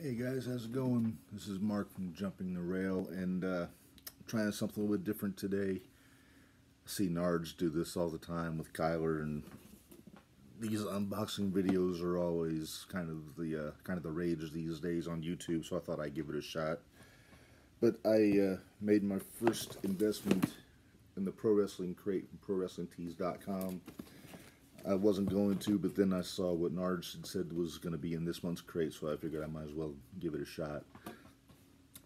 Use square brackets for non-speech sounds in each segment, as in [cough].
Hey guys, how's it going? This is Mark from Jumping the Rail and uh, trying something a little bit different today. I see Narge do this all the time with Kyler and these unboxing videos are always kind of the uh, kind of the rage these days on YouTube, so I thought I'd give it a shot. But I uh, made my first investment in the Pro Wrestling Crate from ProWrestlingTees.com. I wasn't going to, but then I saw what Narge had said was going to be in this month's crate, so I figured I might as well give it a shot.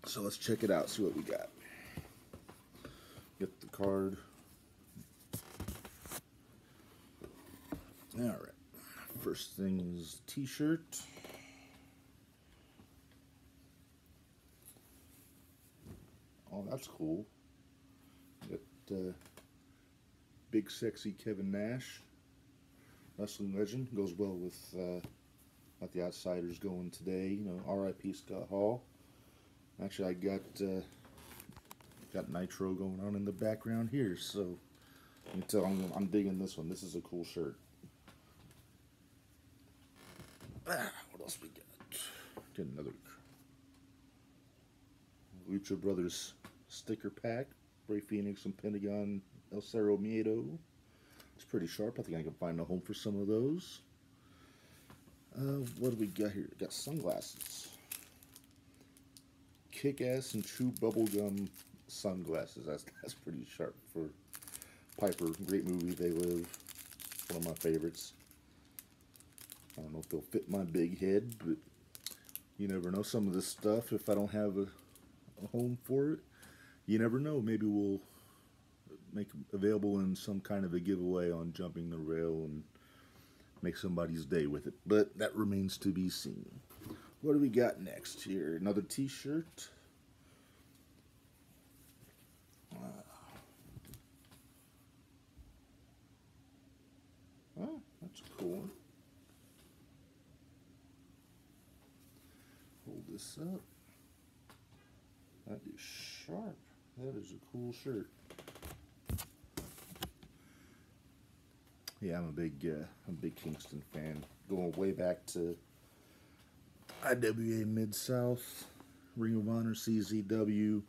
So let's check it out, see what we got. Get the card. All right. First thing is t-shirt. Oh, that's cool. Got uh, big sexy Kevin Nash wrestling legend. Goes well with uh, the Outsiders going today. You know, R.I.P. Scott Hall. Actually, I got uh, got Nitro going on in the background here, so you can tell I'm, I'm digging this one. This is a cool shirt. Ah, what else we got? Get another Lucha Brothers sticker pack. Rey Fénix and Pentagon El Zero Miedo. Pretty sharp. I think I can find a home for some of those. Uh, what do we got here? We got sunglasses. Kick-ass and chew bubblegum sunglasses. That's, that's pretty sharp for Piper. Great movie, They Live. One of my favorites. I don't know if they'll fit my big head, but you never know. Some of this stuff, if I don't have a, a home for it, you never know. Maybe we'll make available in some kind of a giveaway on jumping the rail and make somebody's day with it. But that remains to be seen. What do we got next here? Another t-shirt. Oh, that's cool. Hold this up. That is sharp. That is a cool shirt. Yeah, I'm a big, uh, I'm a big Kingston fan. Going way back to IWA Mid South, Ring of Honor, CZW,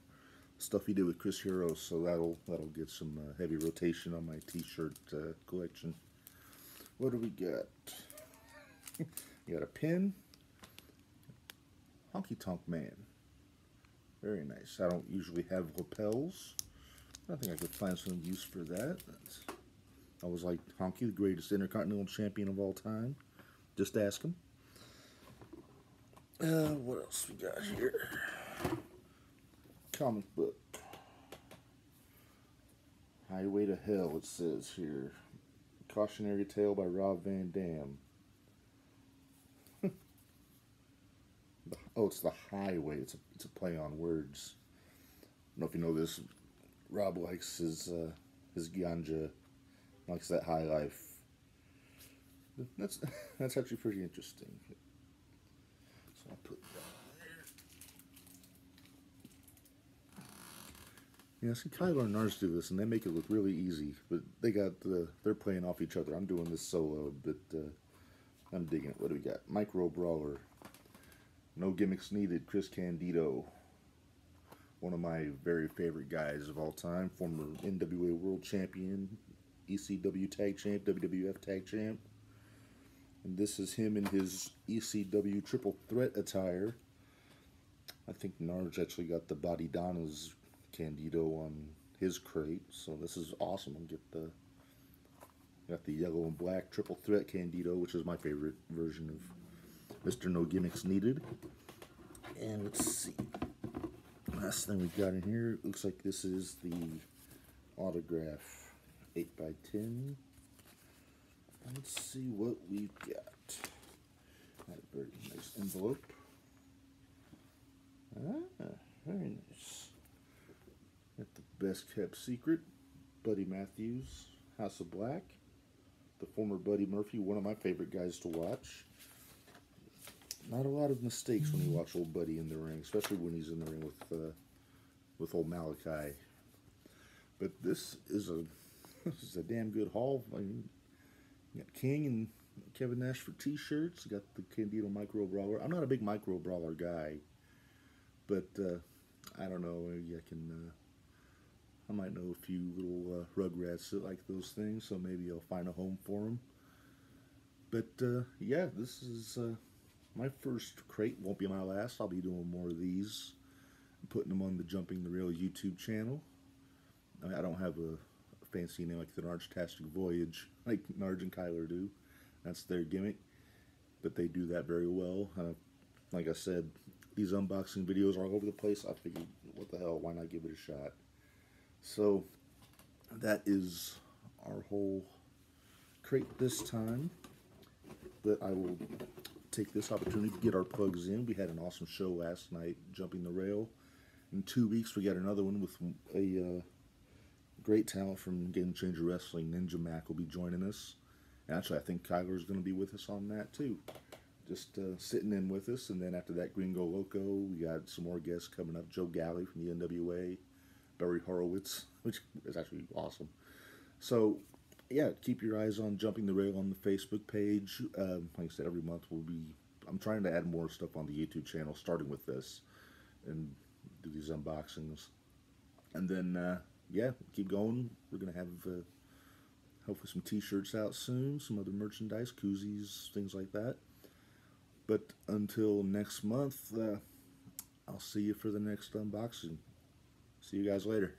stuff he did with Chris Hero. So that'll that'll get some uh, heavy rotation on my T-shirt uh, collection. What do we got? [laughs] you got a pin. Honky Tonk Man. Very nice. I don't usually have lapels. I think I could find some use for that. That's I was like, Honky, the greatest Intercontinental Champion of all time. Just ask him. Uh, what else we got here? Comic book. Highway to Hell, it says here. Cautionary Tale by Rob Van Dam. [laughs] oh, it's the highway. It's a, it's a play on words. I don't know if you know this. Rob likes his uh, his ganja likes that high life. That's [laughs] that's actually pretty interesting. So I'll put that there. Yeah, see, Kyler and Narge do this, and they make it look really easy. But they got the they're playing off each other. I'm doing this solo, but uh, I'm digging it. What do we got? Micro Brawler. No gimmicks needed. Chris Candido. One of my very favorite guys of all time. Former NWA World Champion. ECW Tag Champ, WWF Tag Champ. And this is him in his ECW Triple Threat attire. I think Narge actually got the BodyDonna's Candido on his crate, so this is awesome. I'll get the got the yellow and black Triple Threat Candido, which is my favorite version of Mr. No Gimmicks Needed. And let's see. Last thing we got in here, looks like this is the autograph 8 by 10 Let's see what we've got. A very nice envelope. Ah, very nice. Got the best kept secret. Buddy Matthews, House of Black. The former Buddy Murphy, one of my favorite guys to watch. Not a lot of mistakes when you watch old Buddy in the ring, especially when he's in the ring with uh, with old Malakai. But this is a this is a damn good haul. I mean, got King and Kevin Nash for t-shirts. Got the Candido Micro Brawler. I'm not a big Micro Brawler guy, but uh, I don't know. Maybe I can. Uh, I might know a few little uh, Rugrats that like those things, so maybe I'll find a home for them. But uh, yeah, this is uh, my first crate. Won't be my last. I'll be doing more of these, putting them on the Jumping the Rail YouTube channel. I don't have a fancy name like the Narge-tastic Voyage, like Narge and Kyler do. That's their gimmick, but they do that very well. Uh, like I said, these unboxing videos are all over the place. I figured, what the hell, why not give it a shot? So, that is our whole crate this time. But I will take this opportunity to get our plugs in. We had an awesome show last night, Jumping the Rail. In two weeks, we got another one with a uh, great talent from Game Changer Wrestling. Ninja Mac will be joining us. Actually, I think Kyler's going to be with us on that too. Just uh, sitting in with us. And then after that, Gringo Loco, we got some more guests coming up. Joe Galli from the NWA, Barry Horowitz, [laughs] which is actually awesome. So, yeah, keep your eyes on Jumping the Rail on the Facebook page. Um, like I said, every month we'll be. I'm trying to add more stuff on the YouTube channel, starting with this, and do these unboxings. And then, uh, yeah, keep going. We're gonna have uh, hopefully some T-shirts out soon, some other merchandise, koozies, things like that. But until next month, uh, I'll see you for the next unboxing. See you guys later.